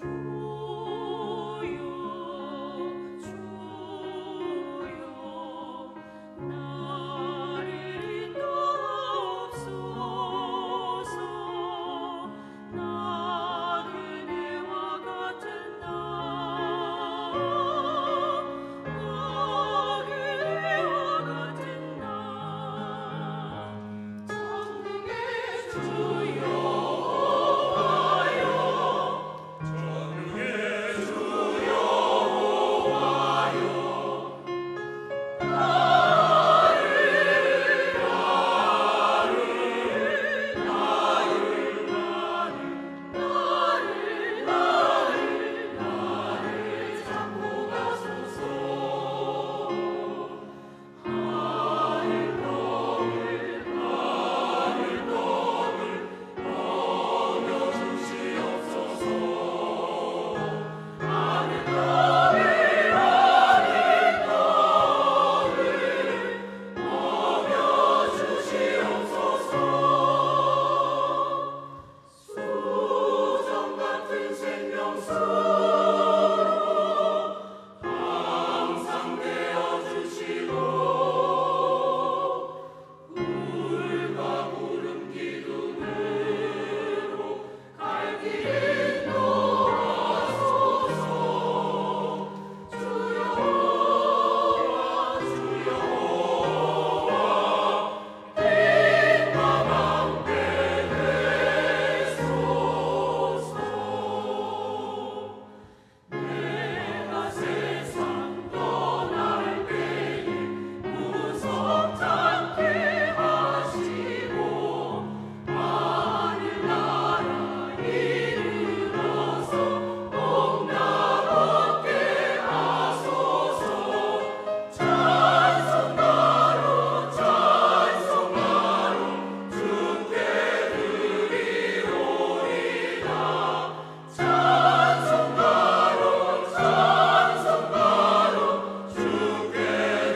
true. そう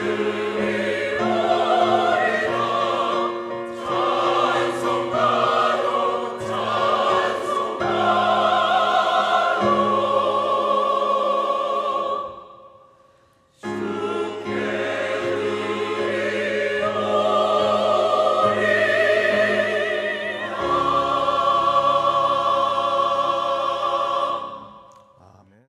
리